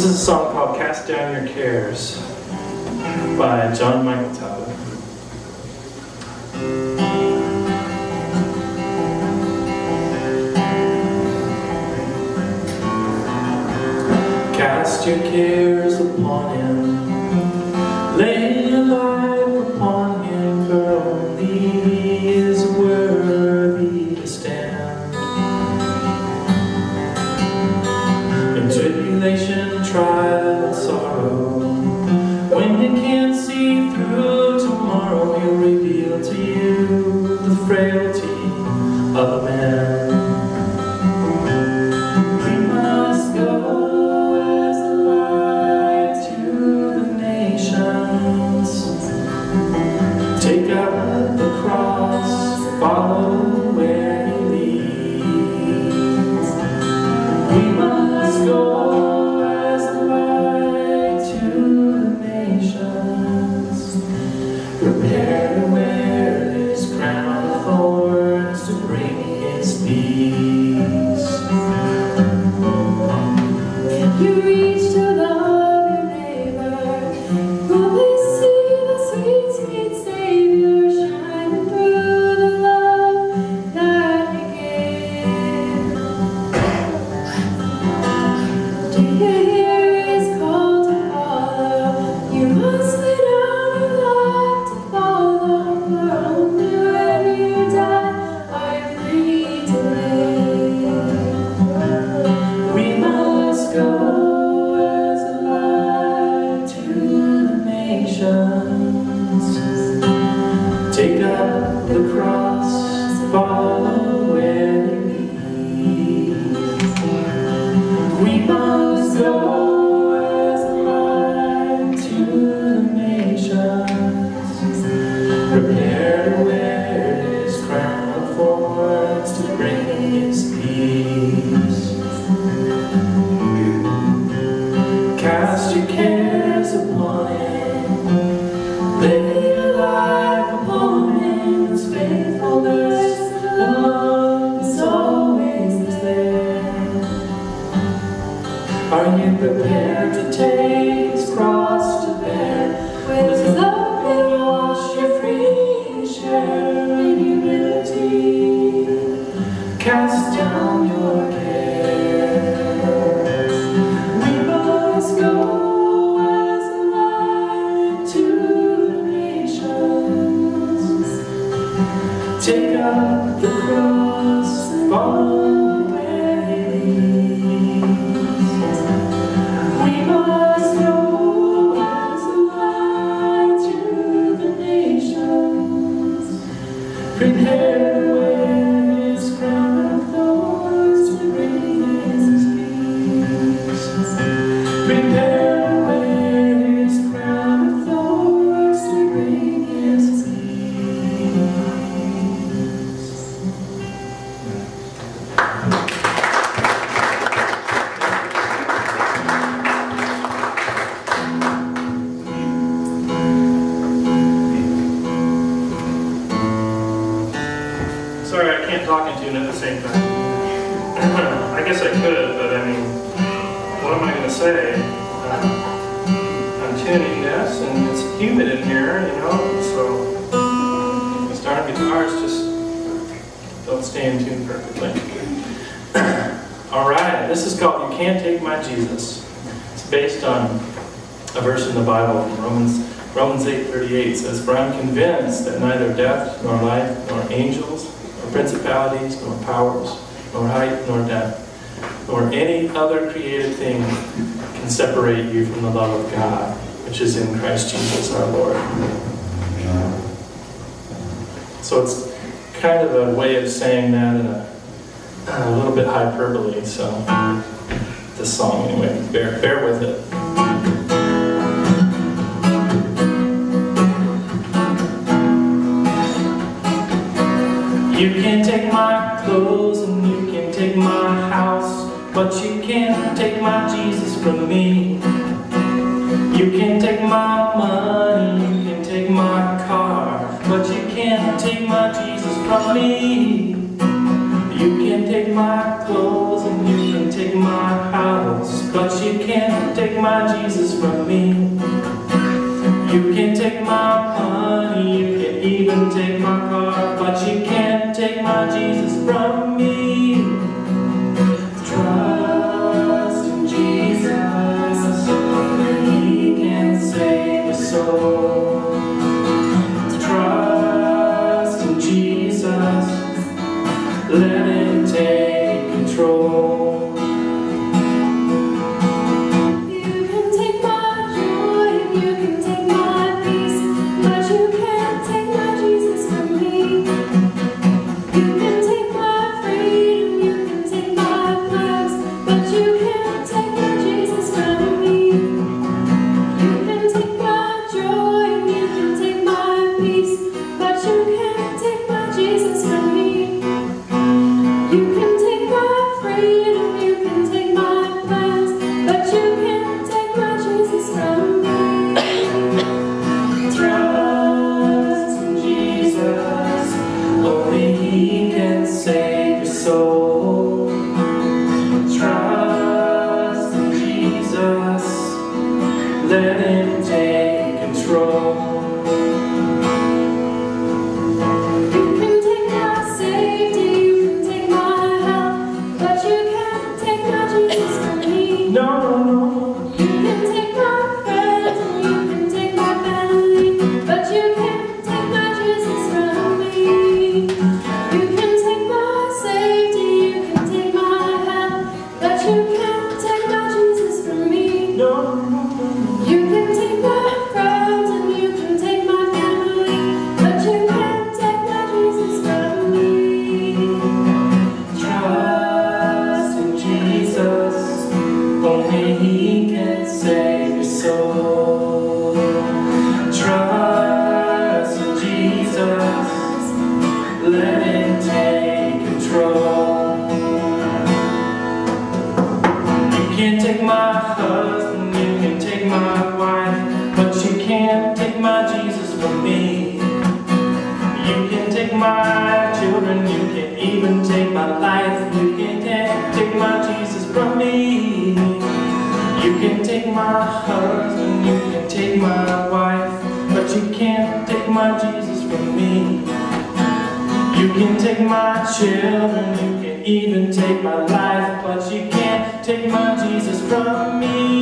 This is a song called Cast Down Your Cares by John Michael Talbot. Cast your cares upon him, sorrow, when you can't see through tomorrow, he'll reveal to you the frailty of a man. We must go as the light to the nations. Take up the cross, follow Up the cross, Cast down your cares. We must go as light to the nations. Take up the cross, follow say. Uh, I'm tuning this, and it's humid in here, you know, so these darn guitars just don't stay in tune perfectly. All right, this is called "You Can't Take My Jesus." It's based on a verse in the Bible, from Romans Romans 8:38 says, "For I'm convinced that neither death nor life nor angels nor principalities nor powers nor height nor depth nor any other created thing can separate you from the love of God, which is in Christ Jesus our Lord." So it's kind of a way of saying that in a, a little bit hyperbole. So this song anyway, bear bear with it. take my money, you can take my car, but you can't take my Jesus from me. You can take my clothes and you can take my house, but you can't take my Jesus from me. is from me. You can take my husband, you can take my wife, but you can't take my Jesus from me. You can take my children, you can even take my life, but you can't take my Jesus from me.